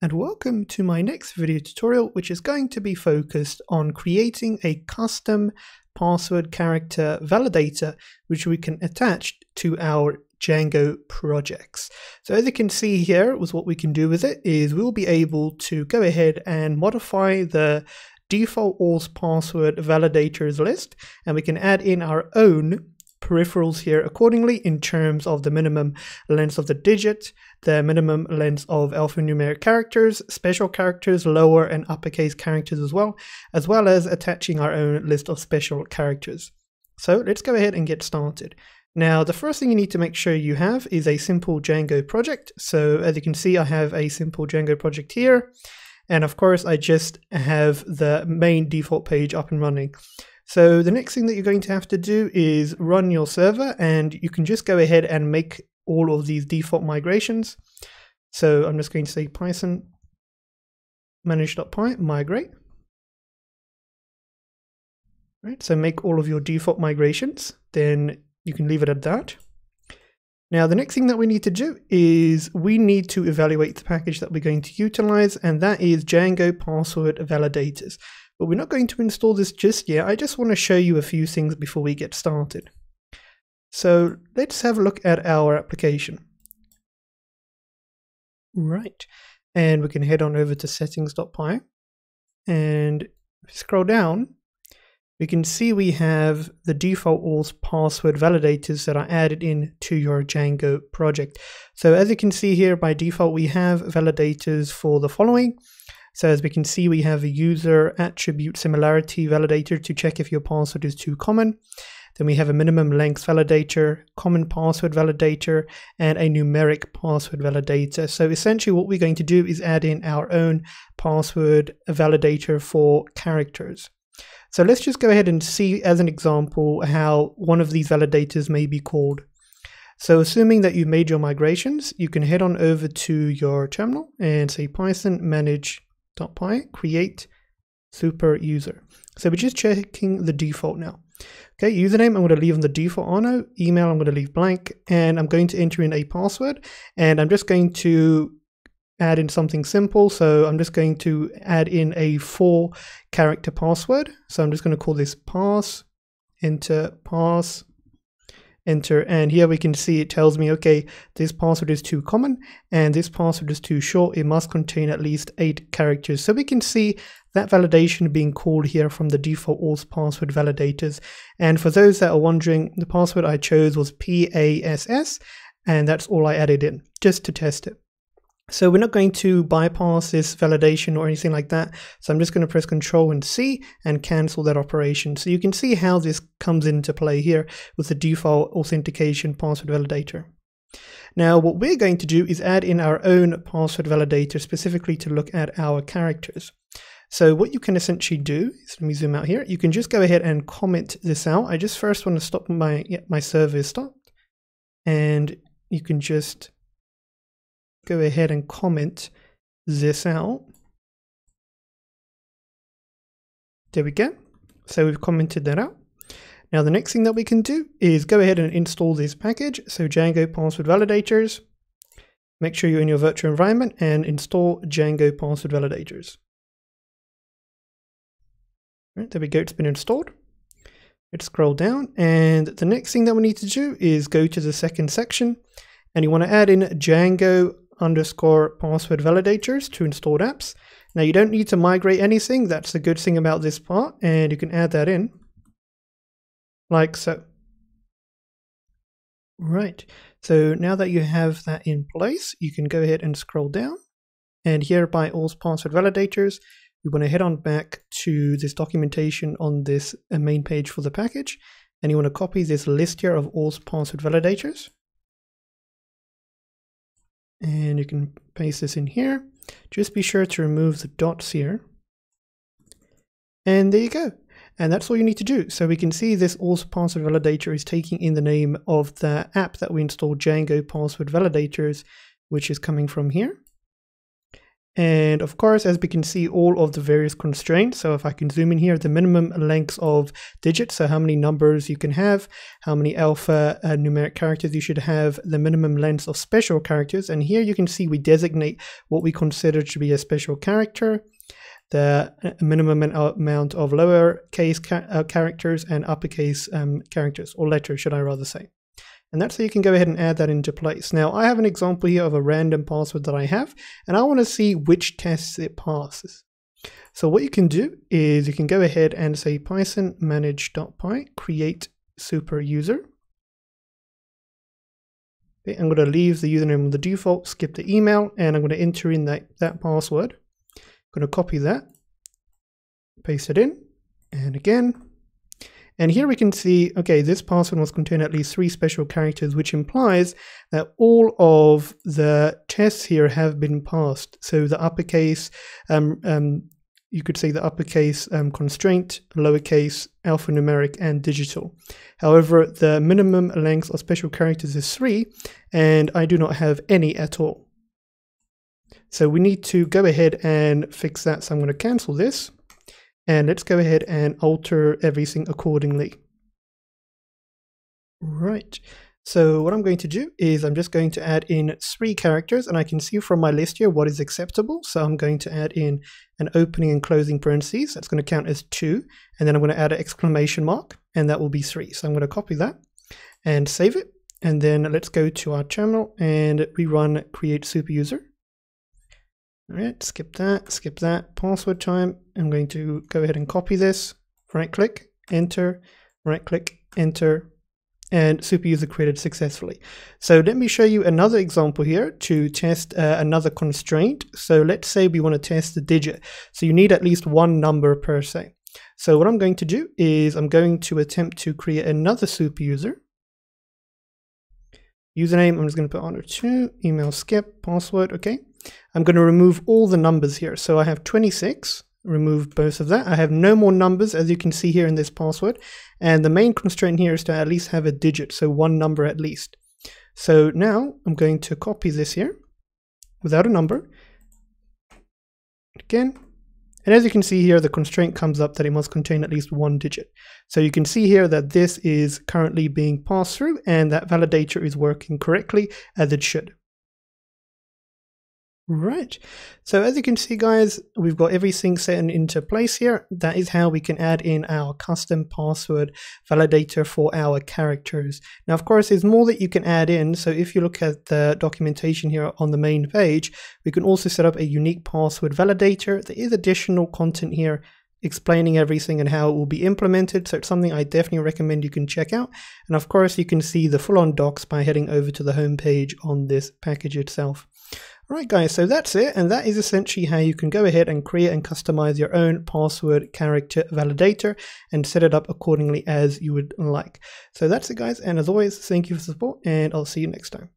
and welcome to my next video tutorial which is going to be focused on creating a custom password character validator which we can attach to our Django projects. So as you can see here was what we can do with it is we'll be able to go ahead and modify the default auth password validators list and we can add in our own peripherals here accordingly in terms of the minimum length of the digit, the minimum length of alphanumeric characters, special characters, lower and uppercase characters as well, as well as attaching our own list of special characters. So let's go ahead and get started. Now, the first thing you need to make sure you have is a simple Django project. So as you can see, I have a simple Django project here. And of course, I just have the main default page up and running. So the next thing that you're going to have to do is run your server and you can just go ahead and make all of these default migrations. So I'm just going to say python manage.py migrate. Right, so make all of your default migrations, then you can leave it at that. Now the next thing that we need to do is we need to evaluate the package that we're going to utilize and that is Django password validators. But we're not going to install this just yet. I just want to show you a few things before we get started. So let's have a look at our application. Right, and we can head on over to settings.py and scroll down, we can see we have the default auth password validators that are added in to your Django project. So as you can see here, by default, we have validators for the following. So as we can see, we have a user attribute similarity validator to check if your password is too common. Then we have a minimum length validator, common password validator, and a numeric password validator. So essentially what we're going to do is add in our own password validator for characters. So let's just go ahead and see as an example how one of these validators may be called. So assuming that you've made your migrations, you can head on over to your terminal and say python manage .py create super user. So we're just checking the default now. Okay, username, I'm going to leave on the default auto. Email, I'm going to leave blank. And I'm going to enter in a password. And I'm just going to add in something simple. So I'm just going to add in a four character password. So I'm just going to call this pass, enter pass, enter and here we can see it tells me okay this password is too common and this password is too short. It must contain at least eight characters. So we can see that validation being called here from the default auth password validators. And for those that are wondering the password I chose was PASS and that's all I added in just to test it so we're not going to bypass this validation or anything like that. So I'm just going to press Control and C and cancel that operation. So you can see how this comes into play here with the default authentication password validator. Now what we're going to do is add in our own password validator specifically to look at our characters. So what you can essentially do is, let me zoom out here, you can just go ahead and comment this out. I just first want to stop my, yeah, my server stopped. And you can just go ahead and comment this out. There we go. So we've commented that out. Now the next thing that we can do is go ahead and install this package. So Django password validators. Make sure you're in your virtual environment and install Django password validators. Right, there we go, it's been installed. Let's scroll down and the next thing that we need to do is go to the second section and you want to add in Django underscore password validators to installed apps. Now you don't need to migrate anything. That's the good thing about this part. And you can add that in like so. Right. So now that you have that in place, you can go ahead and scroll down. And here by auth password validators, you want to head on back to this documentation on this uh, main page for the package. And you want to copy this list here of auth password validators and you can paste this in here. Just be sure to remove the dots here. And there you go. And that's all you need to do. So we can see this auth password validator is taking in the name of the app that we installed Django password validators, which is coming from here. And of course, as we can see all of the various constraints. So if I can zoom in here, the minimum length of digits, so how many numbers you can have, how many alpha uh, numeric characters you should have, the minimum length of special characters. And here you can see we designate what we consider to be a special character, the uh, minimum amount of lowercase ca uh, characters and uppercase um, characters, or letters, should I rather say. And that's how you can go ahead and add that into place. Now, I have an example here of a random password that I have, and I want to see which tests it passes. So what you can do is you can go ahead and say python manage.py create super user. Okay, I'm going to leave the username on the default, skip the email, and I'm going to enter in that, that password. I'm going to copy that, paste it in, and again, and here we can see, okay, this password must contain at least three special characters, which implies that all of the tests here have been passed. So the uppercase, um, um, you could say the uppercase um, constraint, lowercase, alphanumeric, and digital. However, the minimum length of special characters is three, and I do not have any at all. So we need to go ahead and fix that. So I'm going to cancel this. And let's go ahead and alter everything accordingly. Right. So what I'm going to do is I'm just going to add in three characters and I can see from my list here what is acceptable. So I'm going to add in an opening and closing parentheses. That's going to count as two. And then I'm going to add an exclamation mark and that will be three. So I'm going to copy that and save it. And then let's go to our terminal and rerun create super user. All right, skip that, skip that. Password time. I'm going to go ahead and copy this. Right click, enter, right click, enter, and super user created successfully. So let me show you another example here to test uh, another constraint. So let's say we want to test the digit. So you need at least one number per se. So what I'm going to do is I'm going to attempt to create another super user. Username, I'm just going to put honor 2, email skip, password, okay. I'm going to remove all the numbers here. So I have 26, remove both of that. I have no more numbers as you can see here in this password. And the main constraint here is to at least have a digit, so one number at least. So now I'm going to copy this here without a number. Again, and as you can see here, the constraint comes up that it must contain at least one digit. So you can see here that this is currently being passed through and that validator is working correctly as it should. Right. So as you can see, guys, we've got everything set and into place here. That is how we can add in our custom password validator for our characters. Now, of course, there's more that you can add in. So if you look at the documentation here on the main page, we can also set up a unique password validator. There is additional content here explaining everything and how it will be implemented. So it's something I definitely recommend you can check out. And of course, you can see the full on docs by heading over to the home page on this package itself. Right guys, so that's it and that is essentially how you can go ahead and create and customize your own password character validator and set it up accordingly as you would like. So that's it guys and as always, thank you for support and I'll see you next time.